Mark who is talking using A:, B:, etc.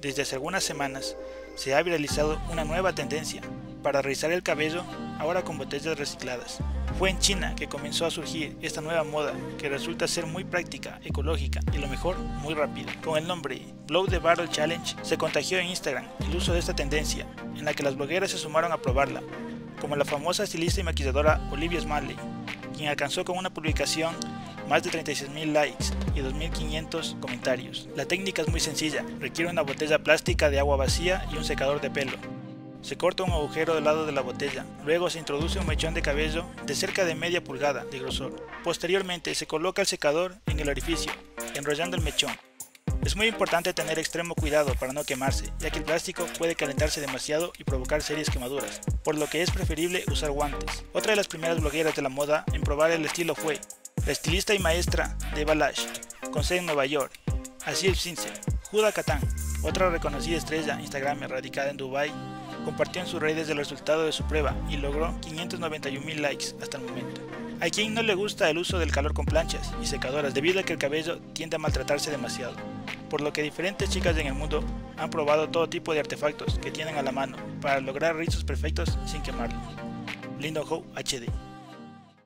A: Desde hace algunas semanas se ha viralizado una nueva tendencia para rizar el cabello ahora con botellas recicladas. Fue en China que comenzó a surgir esta nueva moda que resulta ser muy práctica, ecológica y lo mejor, muy rápida. Con el nombre Blow the Barrel Challenge se contagió en Instagram el uso de esta tendencia, en la que las blogueras se sumaron a probarla, como la famosa estilista y maquilladora Olivia Smalley, quien alcanzó con una publicación más de 36.000 likes y 2.500 comentarios. La técnica es muy sencilla, requiere una botella plástica de agua vacía y un secador de pelo. Se corta un agujero del lado de la botella, luego se introduce un mechón de cabello de cerca de media pulgada de grosor. Posteriormente se coloca el secador en el orificio, enrollando el mechón. Es muy importante tener extremo cuidado para no quemarse, ya que el plástico puede calentarse demasiado y provocar serias quemaduras, por lo que es preferible usar guantes. Otra de las primeras blogueras de la moda en probar el estilo fue la estilista y maestra de Balash, con sede en Nueva York, Asif Sinse, Juda Katan, otra reconocida estrella Instagram radicada en Dubai, compartió en sus redes el resultado de su prueba y logró 591 mil likes hasta el momento. Hay quien no le gusta el uso del calor con planchas y secadoras debido a que el cabello tiende a maltratarse demasiado, por lo que diferentes chicas en el mundo han probado todo tipo de artefactos que tienen a la mano para lograr rizos perfectos sin quemarlos. Lindo Ho HD